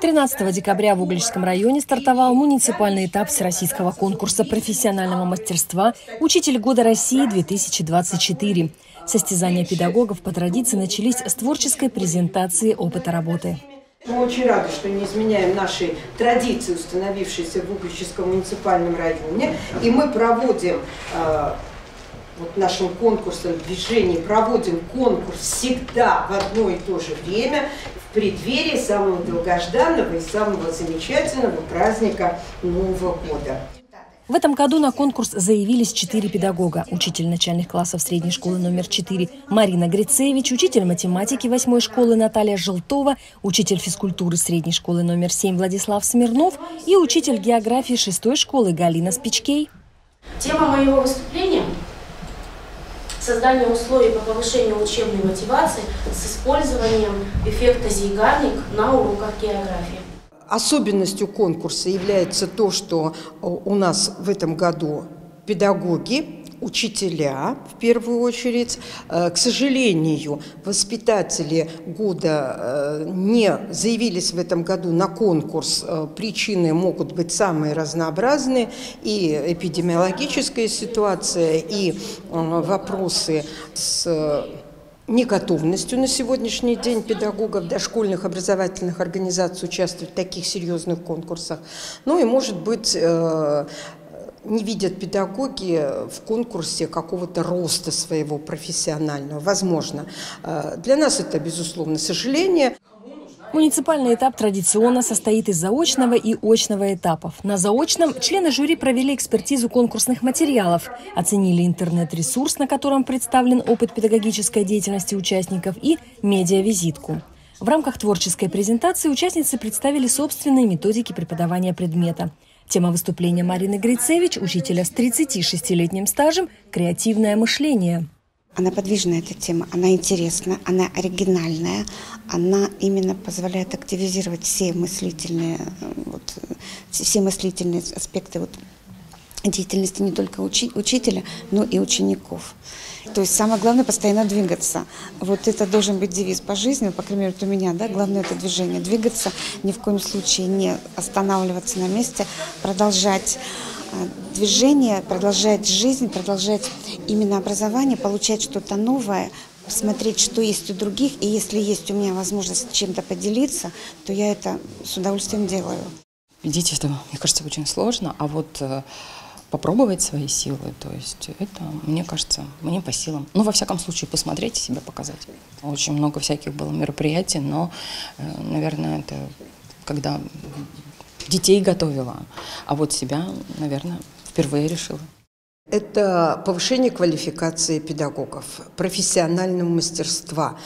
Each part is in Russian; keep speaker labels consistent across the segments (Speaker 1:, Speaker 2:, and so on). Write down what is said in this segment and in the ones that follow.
Speaker 1: 13 декабря в Угличском районе стартовал муниципальный этап всероссийского конкурса профессионального мастерства «Учитель года России-2024». Состязания педагогов по традиции начались с творческой презентации опыта работы.
Speaker 2: Мы очень рады, что не изменяем нашей традиции, установившейся в Угличском муниципальном районе. И мы проводим э, вот нашим конкурсом движений, проводим конкурс всегда в одно и то же время, преддверии самого долгожданного и самого замечательного праздника Нового года.
Speaker 1: В этом году на конкурс заявились четыре педагога. Учитель начальных классов средней школы номер 4 Марина Грицевич, учитель математики восьмой школы Наталья Желтова, учитель физкультуры средней школы номер 7 Владислав Смирнов и учитель географии шестой школы Галина Спичкей.
Speaker 3: Тема моего выступления – создание условий по повышению учебной мотивации с использованием эффекта Зейгарник на уроках географии.
Speaker 2: Особенностью конкурса является то, что у нас в этом году педагоги, учителя в первую очередь. Э, к сожалению, воспитатели года э, не заявились в этом году на конкурс. Э, причины могут быть самые разнообразные. И эпидемиологическая ситуация, и вопросы с неготовностью на сегодняшний день педагогов дошкольных образовательных организаций участвовать в таких серьезных конкурсах. Ну и, может быть, не видят педагоги в конкурсе какого-то роста своего профессионального. Возможно. Э, для нас это, безусловно, сожаление.
Speaker 1: Муниципальный этап традиционно состоит из заочного и очного этапов. На заочном члены жюри провели экспертизу конкурсных материалов, оценили интернет-ресурс, на котором представлен опыт педагогической деятельности участников и медиавизитку. В рамках творческой презентации участницы представили собственные методики преподавания предмета. Тема выступления Марины Грицевич, учителя с 36-летним стажем «Креативное мышление».
Speaker 4: Она подвижная, эта тема, она интересная, она оригинальная, она именно позволяет активизировать все мыслительные, вот, все мыслительные аспекты вот, деятельности не только учи, учителя, но и учеников. То есть самое главное постоянно двигаться. Вот это должен быть девиз по жизни, по крайней мере, у меня, да, главное это движение. Двигаться, ни в коем случае не останавливаться на месте, продолжать а, движение, продолжать жизнь, продолжать именно образование, получать что-то новое, смотреть, что есть у других, и если есть у меня возможность чем-то поделиться, то я это с удовольствием делаю.
Speaker 5: Дети это, мне кажется, очень сложно, а вот э, попробовать свои силы, то есть это, мне кажется, мне по силам. Ну, во всяком случае, посмотреть себя показать. Очень много всяких было мероприятий, но, э, наверное, это когда детей готовила, а вот себя, наверное, впервые решила.
Speaker 2: Это повышение квалификации педагогов, профессионального мастерства.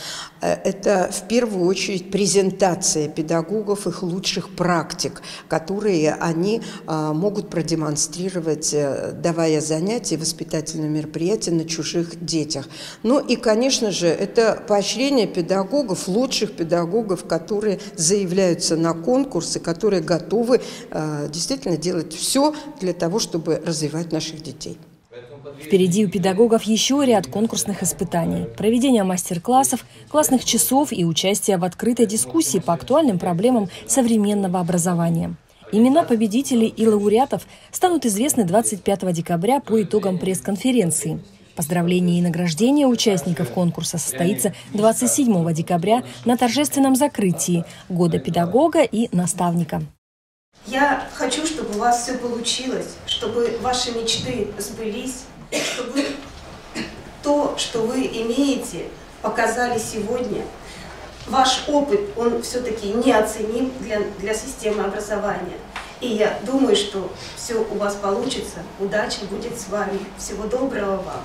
Speaker 2: Э, это в первую очередь презентация педагогов, их лучших практик, которые они а, могут продемонстрировать, э, давая занятия, воспитательные мероприятия на чужих детях. Ну и, конечно же, это поощрение педагогов, лучших педагогов, которые заявляются на конкурсы, которые готовы э, действительно делать все для того, чтобы развивать наших детей.
Speaker 1: Впереди у педагогов еще ряд конкурсных испытаний. Проведение мастер-классов, классных часов и участие в открытой дискуссии по актуальным проблемам современного образования. Имена победителей и лауреатов станут известны 25 декабря по итогам пресс-конференции. Поздравление и награждение участников конкурса состоится 27 декабря на торжественном закрытии Года педагога и наставника.
Speaker 6: Я хочу, чтобы у вас все получилось, чтобы ваши мечты сбылись, чтобы то, что вы имеете, показали сегодня. Ваш опыт, он все-таки неоценим для, для системы образования. И я думаю, что все у вас получится. Удачи будет с вами. Всего доброго вам.